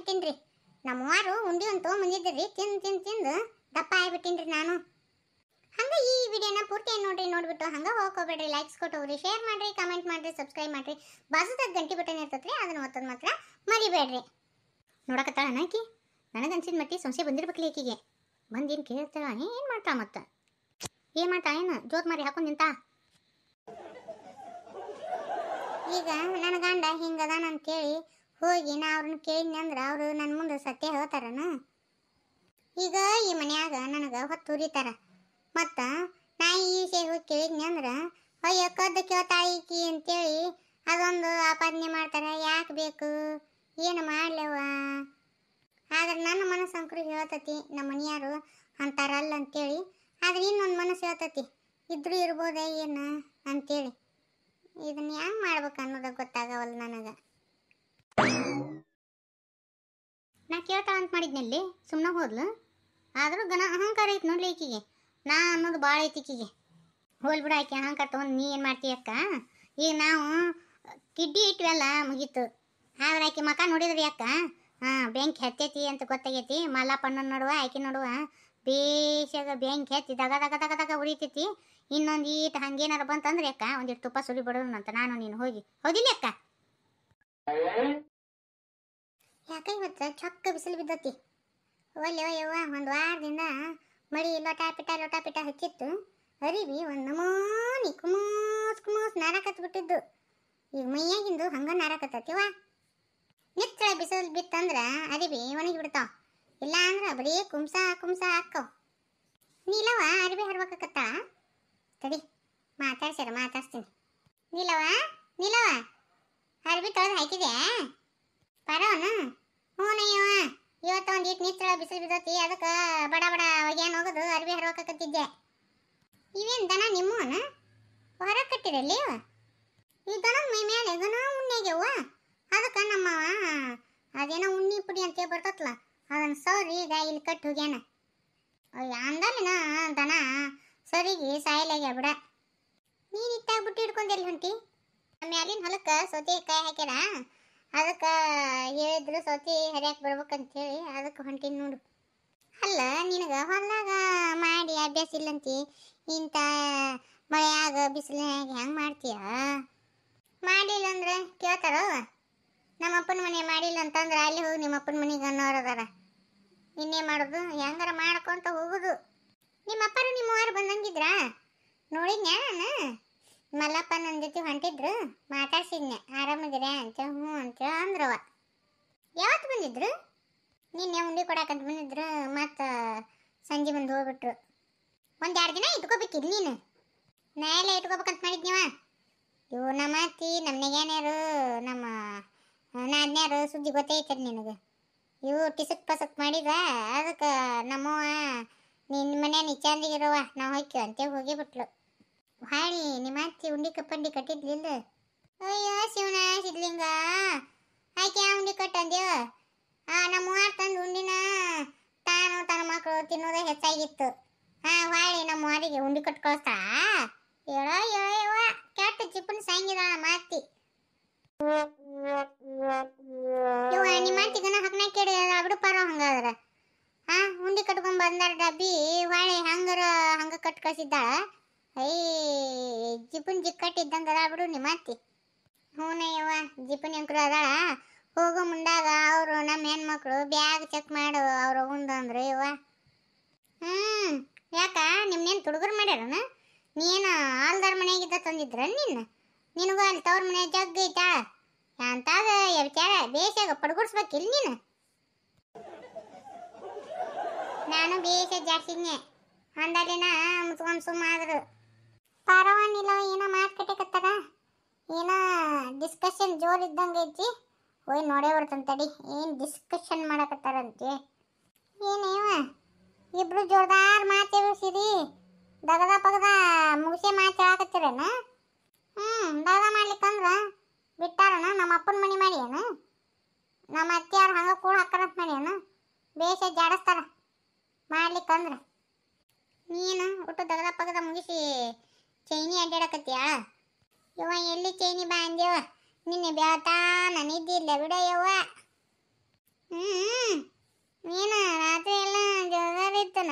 ಆಗ್ಬಿಟ್ಟಿನ್ರಿ. ನಮ್ಮವಾರು ಉಂಡಿ ಒಂದು ತೊಗೊಂಬಂದಿದ್ರಿ ತಿಂದು ತಿಂದು ತಿಂದು ದಪ್ಪ ಆಗಿಬಿಟ್ಟಿನ್ರಿ ನಾನು. ಹಂಗೆ ಈ ವಿಡಿಯೋನ ಪೂರ್ತಿ ನೋಡ್ರಿ, ನೋಡ್ಬಿಟ್ಟು ಹಂಗೆ ಹೋಗ್ಕೋಬೇಡ್ರಿ ಲೈಕ್ಸ್ ಕೊಟ್ಟೋಗ್ರಿ ಶೇರ್ ಮಾಡಿರಿ ಕಮೆಂಟ್ ಮಾಡ್ರಿ ಸಬ್ಸ್ಕ್ರೈಬ್ ಮಾಡಿರಿ. ಬಾಜುದಾಗ ಗಂಟೆ ಬಟನ್ ರೀ ಅದನ್ನ ಒತ್ತದ ಮಾತ್ರ ಮರಿಬೇಡ್ರಿ. ನೋಡಕತ್ತಾಳ ನನಗೆ ಅನ್ಸಿದ ಮಟ್ಟಿ ಸೊಸೆ ಬಂದಿರ್ಬೇಕು ಆಕಿಗೆ. ಬಂದೇನು ಕೇಳ್ತಾಳ, ಏನು ಮಾಡ್ತಾ ಮತ್ತೆ? ಏನ್ ಮಾಡ್ತಾ ಏನು ಜೋತ್ ಮಾರಿ ಹಾಕೊಂಡು ನಿಂತ? ಈಗ ನನ್ನ ಗಂಡ ಹಿಂಗದಾನ ಅಂತೇಳಿ ಹೋಗಿ ನಾ ಅವ್ರನ್ನ ಕೇಳಿದ್ನಿ ಅಂದ್ರೆ ಅವರು ನನ್ನ ಮುಂದೆ ಸತ್ಯ ಹೇಳ್ತಾರನ. ಈಗ ಈ ಮನ್ಯಾಗ ನನಗೆ ಹೊತ್ತು ಉರಿತಾರ. ಮತ್ತು ನಾ ಈ ವಿಷಯ ಹೋಗಿ ಕೇಳಿದ್ನಿ ಅಂದ್ರೆ, ಅಯ್ಯೋ ಕದ್ದು ಕೇಳ್ತಾಳಿಕಿ ಅಂತೇಳಿ ಅದೊಂದು ಆಪಾದನೆ ಮಾಡ್ತಾರೆ, ಯಾಕೆ ಬೇಕು? ಏನು ಮಾಡ್ಲವ ಆದ್ರೆ ನನ್ನ ಮನಸ್ಸು ಅಂಕರು ಹೇಳ್ತತಿ, ನಮ್ಮ ಮನೆಯಾರು ಅಂತಾರಲ್ಲ ಅಂತೇಳಿ. ಆದ್ರೆ ಇನ್ನೊಂದು ಮನಸ್ಸು ಹೇಳ್ತತಿ, ಇದ್ರೂ ಇರ್ಬೋದ ಏನು ಅಂತೇಳಿ. ಇದನ್ನ ಹೆಂಗೆ ಮಾಡ್ಬೇಕು ಅನ್ನೋದು ಗೊತ್ತಾಗವಲ್ಲ ನನಗೆ. ಕೇಳ್ತಾಳ ಅಂತ ಮಾಡಿದ್ನಲ್ಲಿ ಸುಮ್ಮನೆ ಹೋದ್ಲು. ಆದರೂ ಗಣ ಅಹಂಕಾರ ಐತೆ ನೋಡ್ಲಿ ಈಕಿಗೆ. ನಾ ಅನ್ನೋದು ಭಾಳ ಐತಿ ಈಕಿಗೆ. ಹೋಲ್ಬಿಡ ಆಕೆ, ಅಹಂಕಾರ ತೊಗೊಂಡು ನೀ ಏನು ಮಾಡ್ತೀಯ ಅಕ್ಕ? ಈಗ ನಾವು ಕಿಡ್ಡಿ ಇಟ್ವಲ್ಲ ಮುಗೀತು. ಆದ್ರೆ ಆಕೆ ಮಕ ನೋಡಿದ್ರಿ ಅಕ್ಕ? ಹಾಂ, ಬೆಂಕಿ ಹತ್ತೈತಿ ಅಂತ ಗೊತ್ತಾಗೈತಿ. ಮಲ್ಲಪ್ಪನ ನೋಡುವ ಆಕೆ ನೋಡುವ. ಬೇಷಾಗ ಬೆಂಕಿ ಹತ್ತಿ ದಗ ದಗ ದಗ ದಗ ಉರಿತೈತಿ. ಇನ್ನೊಂದು ಈಟ್ ಹಂಗೇನಾರು ಬಂತಂದ್ರೆ ಅಕ್ಕ ಒಂದಿಟ್ಟು ತುಪ್ಪ ಸುಲಿ ಬಿಡೋಣಂತ ನಾನು ನೀನು ಹೋಗಿ. ಹೌದಿಲ್ಲ ಅಕ್ಕ? ಯಾಕೆ ಇವತ್ತು ಚೊಕ್ಕ ಬಿಸಿಲು ಬಿದ್ದತಿ. ಒಲ್ಲೆ ಯವ್ವ ಒಂದು ವಾರದಿಂದ ಮಳಿ ಲೋಟ ಪಿಟ ಲೋಟ ಪಿಟ ಹಚ್ಚಿತ್ತು. ಅರಿವಿ ಒಂದು ನಮೂನಿ ಕುಮೂಸ್ ಕುಮೂಸ್ ನಾರಕತ್ ಬಿಟ್ಟಿದ್ದು ಈಗ ಮೈಯಾಗಿಂದು ಹಂಗ ನಾರಕತ್ತತಿವ ನಿಚ್ಚಳ ಬಿಸಿಲು ಬಿತ್ತಂದ್ರ ಅರಿವಿ ಒಣಗಿ ಬಿಡ್ತಾವ. ಇಲ್ಲ ಅಂದ್ರ ಬರೀ ಕುಂಸ ಕುಂಸ ಹಾಕೋ ನೀಲವ ಅರಿವಿ ಹರ್ಬೇಕತ್ತ ತಡಿ, ಮಾತಾಡ್ಸ್ಯಾರ, ಮಾತಾಡ್ಸ್ತೀನಿ. ನೀಲವ ನೀಲವ ಅರಿವಿ ತೊಳೆದು ಹಾಕಿದ್ಯಾ? ಪರವನ? ಹ್ಞೂನಯ್ಯವ ಇವತ್ತು ಒಂದು ಇಟ್ಟು ನಿಚ್ಚಳ ಬಿಸಿಲು ಬಿದ್ದತಿ, ಅದಕ್ಕೆ ಬಡ ಬಡ ಒಗ್ಯಾನ ಹೋಗೋದು? ಅರ್ಬಿ ಹರವಾಕತ್ತಿದ್ದೆ ಇವೇನು ದನ ನಿಮ್ಮವನ ಹೊರ ಕಟ್ಟಿರಲ್ಲಿ ಈ ದನದ ಮೈ ಮೇಲೆ ದನ ಉಣ್ಣೆಗೆವ ಅದಕ್ಕೆ ನಮ್ಮವ, ಅದೇನೋ ಉಣ್ಣಿ ಪುಡಿ ಅಂತ ಬರ್ತತ್ಲ, ಅದನ್ನ ಸೌರಿ ಈಗ ಇಲ್ಲಿ ಕಟ್ಟಿ ಹೋಗ್ಯಾನ. ಅಂದಲಿನ ದನ ಸರಿಗೆ ಸಾಯಲಾಗ್ಯ ಬಿಡ. ನೀನು ಇತ್ತಾಗ ಬಿಟ್ಟು ಹಿಡ್ಕೊಂಡೆಲ್ಲಿ ಹೊಂಟಿ? ಮ್ಯಾಲಿನ ಹೊಲಕ್ಕೆ ಸೌತೆ ಕಾಯಿ ಹಾಕ್ಯಾರ? ಅದಕ್ಕೆ ಹೇಳಿದ್ರು, ಸೌತಿ ಬರ್ಬೇಕಂತ ಹೇಳಿ ಅದಕ್ಕೆ ಹೊಂಟೀನಿ ನೋಡು. ಅಲ್ಲ, ನಿನಗೆ ಹೊಲದಾಗ ಮಾಡಿ ಅಭ್ಯಾಸ ಇಲ್ಲಂತಿ, ಇಂಥ ಮಳೆಯಾಗ ಬಿಸಿಲಿನಾಗ ಹೆಂಗೆ ಮಾಡ್ತೀಯ? ಮಾಡಿಲ್ಲ ಅಂದ್ರೆ ಕೇಳ್ತಾರ ನಮ್ಮ ಅಪ್ಪನ ಮನೆ ಮಾಡಿಲ್ಲ ಅಂತಂದ್ರೆ ಅಲ್ಲಿ ಹೋಗಿ ನಿಮ್ಮ ಅಪ್ಪನ ಮನೆಗೆ ಅನ್ನೋರು ಅದಾರ. ಇನ್ನೇ ಮಾಡೋದು? ಹೆಂಗಾರ ಮಾಡ್ಕೊಂತ ಹೋಗುದು? ನಿಮ್ಮ ವಾರ ಬಂದಂಗಿದ್ರ? ನೋಡಿದ್ನ್ಯಾ ನಾನು? ಮಲ್ಲಪ್ಪ ನನ್ನ ಜೊತೆ ಹೊಂಟಿದ್ರು? ಮಾತಾಡ್ಸಿದ್ನೆ. ಆರಾಮಿದ್ದೀರ ಅಂತ, ಹ್ಞೂ ಅಂತ ಅಂದ್ರವ ಯಾವತ್ತು ಬಂದಿದ್ರು? ನಿನ್ನೆ ಉಂಡಿ ಕೊಡಕಂತ ಬಂದಿದ್ರು, ಮತ್ತು ಸಂಜೆ ಬಂದು ಹೋಗ್ಬಿಟ್ರು. ಒಂದು ಎರಡು ದಿನ ಇಟ್ಕೋಬೇಕಿಲ್ಲ ನೀನು? ನಾ ಎಲ್ಲ ಇಟ್ಕೋಬೇಕಂತ ಮಾಡಿದ್ನಿವ? ಇವು ನಮ್ಮ ಅತ್ತಿ, ನಮ್ಮ ನೆಗ್ಯಾನ್ಯಾರು ನಮ್ಮ ನಾದ್ನ್ಯಾರು ಸುದ್ದಿ ಗೊತ್ತೈತರಿ ನಿನಗೆ. ಇವು ಟಿಸಕ್ ಪಸಕ್ ಮಾಡಿದ, ಅದಕ್ಕೆ ನಮ್ಮವ್ವ ನಿನ್ನ ಮನೆ ನಿಚಾಂದಿಗಿರವ ನಾವು ಹೋಗ್ತೀವಿ ಅಂತೇಳಿ ಹೋಗಿ ಬಿಟ್ಲು ಹಾಳಿ, ನಿಮ್ಮ ಅತ್ತಿ ಉಂಡಿ ಕಪ್ಪಂಡಿ ಕಟ್ಟಿದ್ಲಿಲ್ಲ ಅಯ್ಯೋ, ಶಿವನ ಸಿದ್ಲಿಂಗ. ಆಯ್ಕೆ ಆ ಉಂಡಿ ಕಟ್ಟಂದ್ಯೋ? ಆ, ನಮ್ಮ ತಂದು ಉಂಡಿನ ತಾನು ತನ್ನ ಮಕ್ಕಳು ತಿನ್ನೋದೇ ಹೆಚ್ಚಾಗಿತ್ತು. ಹಾ ಹಾಳಿ, ನಮ್ಮ ಮಾರಿಗೆ ಉಂಡಿ ಕಟ್ಟು ಕಳಿಸ್ತಾ ಹೇಳೋ ಹೇಳೋ ಕೆಟ್ಟ ಚಿಪ್ಪನ ನಮ್ಮ ಮಾತಿ ಇವ ನಿಮ್ಮ ಅತ್ತಿಗನ ಹಕ್ನ ಕೇಳಿ ಬಿಡು ಪಾರೋ ಹಂಗಾದ್ರ. ಹಾ ಉಂಡಿ ಕಟ್ಕೊಂಡ್ ಬಂದಾರ ಡಬ್ಬಿ, ಹಾಳಿ ಹಂಗಾರ ಹಂಗ ಕಟ್ ಜಿಪುನ್ ಜಿಕ್ಕಟ್ಟು ಇದ್ದಂಗದ ಬಿಡು ನಿಮ್ಮ ಅತ್ತಿ ಹ್ಞೂನಯ್ಯವ್ವ ಜಿಪುನ್ ಅಂಕರು ಅದಾಳ. ಹೋಗೋ ಮುಂದಾಗ ಅವರು ನಮ್ಮ ಹೆಣ್ಮಕ್ಳು ಬ್ಯಾಗ್ ಚೆಕ್ ಮಾಡು, ಅವ್ರು ಹೋಗುಂದು ಅಂದ್ರೆ ಇವ ಹ್ಞೂ ಯಾಕ, ನಿಮ್ನೇನು ತುಡುಗರು ಮಾಡ್ಯಾರನ? ನೀನು ಆಲ್ದಾರ್ ಮನೆಯಾಗಿದ್ದ ತಂದಿದ್ರ ನಿನ್ನ? ನಿನಗೂ ಅಲ್ಲಿ ತವ್ರ ಮನೆ ಜಗ್ ಐತಾ? ಅಂತಾಗ ವಿಚಾರ ಬೇಸಾಗ ಪಡ್ಗುಡ್ಸ್ಬೇಕಿಲ್ಲ ನೀನು? ನಾನು ಬೇಸ ಜಾಸ್ತಿನೇ ಅಂದಾಲಿನ ಮುಸ್ಕೊಂಡು ಸುಮ್ಮ ಆದ್ರು ಪರವಾಗಿಲ್ಲ, ಏನೋ ಮಾತ್ಕಟ್ಟಕತ್ತಾರ ಏನೋ ಡಿಸ್ಕಷನ್ ಜೋರ್ ಇದ್ದಂಗೆ ಐತಿ. ಹೋಯ್ ನೋಡೇ ಬರ್ತಂತ ತಡಿ, ಏನು ಡಿಸ್ಕಷನ್ ಮಾಡಕತ್ತಾರಂತೆ. ಏನೇವ ಇಬ್ರು ಜೋರ್ದಾರ್ ಮಾತೇವಿಸಿರಿ ದಗದ ಪಗದ ಮುಗಿಸಿ ಮಾತು ಹ್ಮ್ ಹ್ಞೂ ದಗದ ಮಾಡ್ಲಿಕ್ಕಂದ್ರೆ ಬಿಟ್ಟಾರನ? ನಮ್ಮ ಅಪ್ಪನ ಮನೆ ಮಾಡ್ಯಾನ? ನಮ್ಮ ಅತ್ತೆಯವ್ರು ಹಂಗೆ ಕೂಡ ಹಾಕಾರಂತ ಮಾಡ್ಯಾನ? ಬೇಷ ಜಾಡಿಸ್ತಾರ. ಮಾಡ್ಲಿಕ್ಕಂದ್ರೆ ನೀನು, ಒಟ್ಟು ದಗದ ಪಗದ ಮುಗಿಸಿ ಚೈನಿ ಅಡ್ಡಾಡಕತ್ತೀಯ? ಯವ್ವ, ಎಲ್ಲಿ ಚೈನಿ ಬಾ ಅಂದ್ಯವ ನಿನ್ನೆ ಬೆಳತಾನ ನನಿದ್ದಿಲ್ಲ ಬಿಡ ಯವ್ವ. ಹ್ಮ್ ನೀನು ರಾತ್ರಿ ಎಲ್ಲ ಜೋಗಾರ ಇತ್ತನ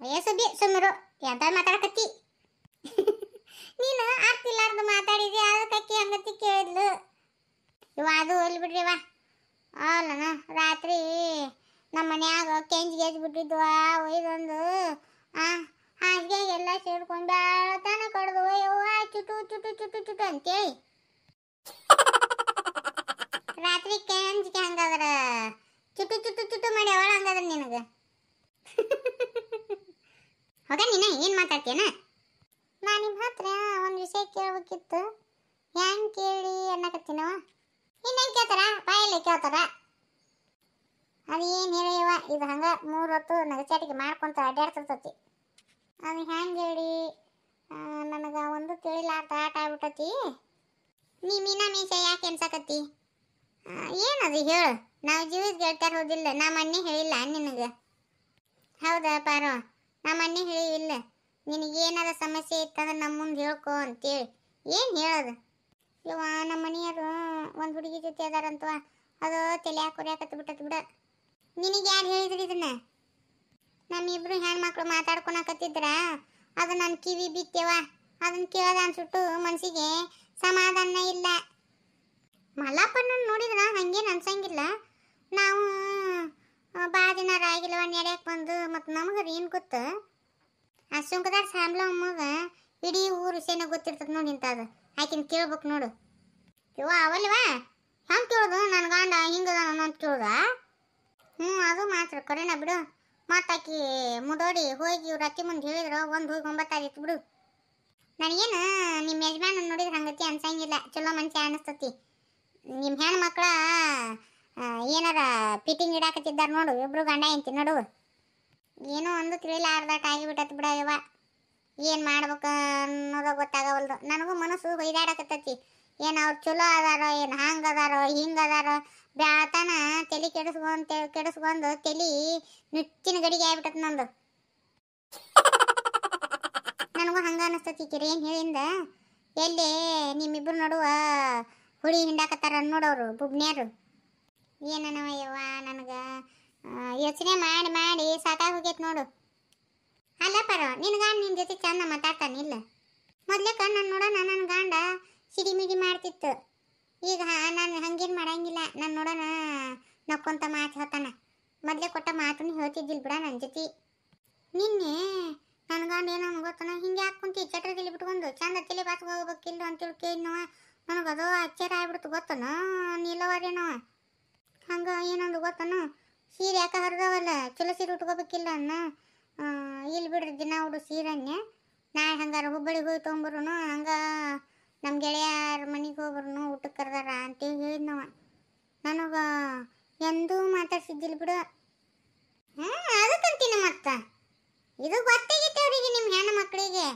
ಅಯ್ಯ ಸುದ್ದಿ ಸುಮ್ಮರು. ಎಂತ ಮಾತಾಡಕತ್ತಿ? ನೀನು ಆಗ್ತಿಲ್ಲಾರ್ದು ಮಾತಾಡಿದ್ರಿ ಅದಕ್ಕೆ ಅಕ್ಕಿ ಹಂಗತಿ ಕೇಳಿದ್ಲು. ಇವ ಅದು ಹೋಲ್ ಬಿಡ್ರಿ ವಾ ಅಲ್ಲನ ರಾತ್ರಿ ನಮ್ಮ ಮನ್ಯಾಗ ಕೆಂಜ್ ಗೆಜ್ ಬಿಟ್ಟಿದ್ವಾ, ಒಯ್ದೊಂದು, ಆ? ಎಲ್ಲ ಸೇರ್ಕೊಂಡು ತಾನ ಕಡ್ದು ಚುಟು ಚುಟು ಚುಟು ಚುಟು ಅಂತೇಳಿ. ರಾತ್ರಿ ಕೇಂಜಿಗೆ ಹಂಗಾದ್ರ ಚುಟು ಚುಟು ಚುಟು ಮಾಡಿ ಅವಳ ಹಂಗಾದ್ರ ನಿನಗೆ. ಹೋಗ ನೀನ? ಏನು ಮಾತಾಡ್ತೀಯನ? ನಾ ನಿಮ್ಮ ಹತ್ರ ಒಂದು ವಿಷಯ ಕೇಳ್ಬೇಕಿತ್ತು. ಹೆಂಗ್ ಕೇಳಿ ಅನ್ನಕತ್ತಿನ? ಇನ್ನೇನ್ ಕೇಳ್ತಾರ? ಬಾಯಲ್ಲಿ ಕೇಳ್ತಾರ? ಏನು ಹೇಳಿವ ಇದು ಹಂಗ ಮೂರು ಹೊತ್ತು ನಗಚಾಟಿಗೆ ಮಾಡ್ಕೊಂತ ಅಡ್ಡಾಡ್ತಿರ್ತೈತಿ ಅದು ಹೆಂಗೆ ಹೇಳಿ? ನನಗೆ ಒಂದು ತಿಳಿಲಾರ್ದ ಆಟ ಆಗ್ಬಿಟ್ಟತಿ. ನೀ ಮೀನಾ ಮೀಸೆ ಯಾಕೆ ಅನ್ಸಕತ್ತಿ ಏನದು ಹೇಳು. ನಾವು ಜೀವಿತ ಗೆಳ್ತಾರ ಹೋದಿಲ್ಲ. ನಾ ಮೊನ್ನೆ ಹೇಳಿಲ್ಲ ನಿನಗೆ. ಹೌದಾ ಪಾರೋ? ನಾ ಮೊನ್ನೆ ಹೇಳಿಲ್ಲ ನಿನಗೇನಾರ ಸಮಸ್ಯೆ ಇತ್ತಂದ್ರೆ ನಮ್ಮ ಮುಂದೆ ಹೇಳ್ಕೊ ಅಂತೇಳಿ. ಏನು ಹೇಳೋದು? ಇವ ನಮ್ಮ ಮನೆಯವರು ಒಂದು ಹುಡುಗಿ ಜೊತೆ ಅದಾರಂತವ. ಅದು ತಲೆ ಹಾಕೊರ್ಯಾಕತ್ತು ಬಿಟ್ಟತ್ ಬಿಡ. ನಿನಗೆ ಯಾರು ಹೇಳಿದ್ರಿ ಇದನ್ನ? ನಮ್ಮಿಬ್ರು ಹೆಣ್ಮಕ್ಳು ಮಾತಾಡ್ಕೊಳಕತ್ತಿದ್ರ ಅದು ನನ್ನ ಕಿವಿ ಬಿತ್ತೇವ? ಅದನ್ನ ಕೇಳದ ಅನ್ಸುಟ್ಟು ಮನ್ಸಿಗೆ ಸಮಾಧಾನ ಇಲ್ಲ. ಮಲ್ಲಪ್ಪನ ನೋಡಿದ್ರ ಹಂಗೇನು ಅನ್ಸಂಗಿಲ್ಲ. ನಾವು ಭಾಳ ದಿನ ಆಗಿಲ್ಲವ ನಡೆಯಕ್ಕೆ ಬಂದು, ಮತ್ತು ನಮಗೆ ಏನು ಗೊತ್ತು? ಆ ಸುಂಕದಾರ ಸಾಂಬ್ಲ ಅಮ್ಮಗ ಇಡೀ ಊರು ಸೇನೆ ಗೊತ್ತಿರ್ತದ ನೋಡಿ ಇಂಥದ್ದು ಆಕಿನ ಕೇಳ್ಬೇಕು ನೋಡು. ಇವ ಅವಲ್ವಾ? ಹೆಂಗೆ ಕೇಳೋದು? ನನ್ನ ಗಾಂಡ ಹಿಂಗದ ಅಂತ ಕೇಳ್ದ? ಹ್ಞೂ ಅದು ಮಾತ್ರ. ಕರೆನ ಬಿಡು. ಮಾತಾಕಿ ಮುದೋಡಿ ಹೋಗಿ ಇವ್ರ ಅತ್ತಿ ಮುಂದೆ ಹೇಳಿದ್ರು, ಒಂದು ಹೋಗಿ ಒಂಬತ್ತಾಗಿತ್ತು ಬಿಡು. ನನಗೇನು ನಿಮ್ಮ ಯಜಮಾನ ನೋಡಿದ್ರೆ ಹಂಗತಿ ಅನ್ಸಂಗಿಲ್ಲ. ಚಲೋ ಮನುಷ್ಯ ಅನಿಸ್ತತಿ. ನಿಮ್ಮ ಹೆಣ್ಣು ಮಕ್ಕಳ ಏನಾರ ಫಿಟ್ಟಿಂಗ್ ಇಡಾಕತ್ತಿದ್ದಾರ ನೋಡು, ಇಬ್ರು ಗಂಡ ಹೆಂಡ್ತಿ ನೋಡು ಏನೋ ಒಂದು ತಿಳಿಲಾರ್ದಾಟ ಆಗಿಬಿಟ್ಟತ್ ಬಿಡ ಯವ್ವ. ಏನು ಮಾಡ್ಬೇಕು ಅನ್ನೋದ ಗೊತ್ತಾಗವಲ್ದು. ನನಗೂ ಮನಸ್ಸು ಹೊಯ್ದಾಡಕತ್ತೈತಿ ಏನು ಅವ್ರು ಚಲೋ ಅದಾರೋ, ಏನು ಹಂಗೆ ಅದಾರೋ ಹಿಂಗೆ ಅದಾರೋ ಬ್ಯಾತನ ತಲೆ ಕೆಡಿಸ್ಕೊಂತ ಕೆಡಿಸ್ಕೊಂಡು ತಲೆ ನುಚ್ಚಿನ ಗಡಿಗೆ ಆಗ್ಬಿಟ್ಟತ್ ನಂದು. ನನಗೂ ಹಂಗೆ ಅನಿಸ್ತತಿ ಕಿರಿ, ಏನು ಹೇಳಿಂದ ಎಲ್ಲಿ ನಿಮ್ಮಿಬ್ಬರು ನೋಡುವ ಹುಳಿ ಹಿಂಡಾಕತ್ತಾರ ನೋಡೋರು, ಬುಬ್ನ್ಯಾರು? ಏನನವ ನನಗೆ? ಯೋಚನೆ ಮಾಡಿ ಮಾಡಿ ಸಾಕಾಗಿ ಹೋಗೈತೆ ನೋಡು. ಅಲ್ಲ ಪರ ನಿನ್ನ ನಿನ್ನ ಜೊತೆ ಚಂದ ಮಾತಾಡ್ತಾನಿಲ್ಲ. ಮೊದ್ಲೇಕ ನಾನು ನೋಡೋಣ ನನ್ನ ಮಾಡ್ತಿತ್ತು ಈಗ ನಾನು ಹಂಗೇನು ಮಾಡಂಗಿಲ್ಲ. ನಾನು ನೋಡೋಣ, ನಕ್ಕೊಂತ ಮಾತು ಹೇಳ್ತಾನ. ಮೊದಲೇ ಕೊಟ್ಟ ಮಾತನ್ನು ಹೇಳ್ತಿದ್ದಿಲ್ಲ ಬಿಡ ನನ್ನ ಜೊತೆ. ನಿನ್ನೆ ನನ್ನ ಗಂಡ ಏನೋ ಗೊತ್ತನ, ಹಿಂಗೆ ಹಾಕೊಂತಿ ಚಟ್ರದಲ್ಲಿ ಬಿಟ್ಕೊಂಡು, ಚಂದ ತಲೆ ಬಾಸ್ಗೆ ಹೋಗ್ಬೇಕಿಲ್ಲ ಅಂತೇಳಿ ಕೇಳಿನವ. ನನಗೆ ಅದೋ ಆಶ್ಚರ್ಯ ಆಗ್ಬಿಡ್ತು ಗೊತ್ತನ ನೀಲವಾರೇನವ ಹಂಗೆ ಏನೊಂದು ಗೊತ್ತನು? ಸೀರೆ ಯಾಕೆ ಹರಿದವಲ್ಲ? ಚಲೋ ಸೀರೆ ಉಟ್ಕೋಬೇಕಿಲ್ಲ ಅನ್ನ. ಇಲ್ಲಿ ಬಿಡ್ರಿ ದಿನ ಉಡು ಸೀರೆ ನಾಳೆ ಹಂಗಾರ ಹುಬ್ಬಳ್ಳಿಗೆ ಹೋಗಿ ತೊಗೊಂಬರೋನು ಹಂಗೆ ನಮ್ಮ ಗೆಳೆಯರ ಮನೆಗೆ ಹೋಗ್ರು ಊಟಕ್ಕೆ ಕರೆದಾರ ಅಂತೇಳಿ ಹೇಳಿದ್ನವ. ನನಗೆ ಎಂದೂ ಮಾತಾಡ್ಸಿದ್ದಿಲ್ಲ ಬಿಡು. ಹ್ಞೂ ಅದಕ್ಕಂತೀನಿ ಮತ್ತೆ. ಇದು ಗೊತ್ತಾಗಿತ್ತು ಅವರಿಗೆ ನಿಮ್ಮ ಹೆಣ್ಣು ಮಕ್ಕಳಿಗೆ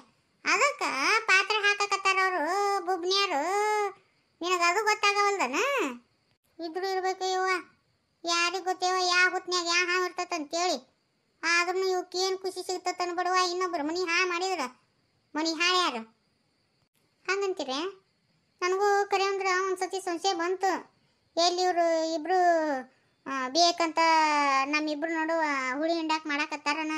ಅದಕ್ಕೆ ಪಾತ್ರೆ ಹಾಕಕತ್ತಾರ ಅವರು, ಬುಬ್ನಿಯರು. ನಿನಗೆ ಅದು ಗೊತ್ತಾಗವಲ್ದನ? ಇದ್ರು ಇರ್ಬೇಕು ಇವ ಯಾರಿಗೆ ಗೊತ್ತೇವ ಯಾವ ಹೊತ್ನ್ಯಾಗ ಯಾ ಹಾ ಇರ್ತತಂತೇಳಿ. ಆದ್ರೂ ಇವಕ್ಕೇನು ಖುಷಿ ಸಿಗ್ತತನ್ ಬಿಡುವ, ಇನ್ನೊಬ್ರು ಮನಿ ಹಾ ಮಾಡಿದ್ರ. ಮನಿ ಹಾಳ್ಯಾರ. ಹಂಗಂತೀರಿ? ನನಗೂ ಕರೆ ಅಂದ್ರೆ ಒಂದ್ಸತಿ ಸಂಶಯ ಬಂತು. ಎಲ್ಲಿ ಇವರು ಇಬ್ರು ಆ, ಬೇಕಂತ ನಮ್ಮಿಬ್ರು ನೋಡುವ ಹುಳಿ ಹಿಂಡಾಕ ಮಾಡಾಕತ್ತಾರನ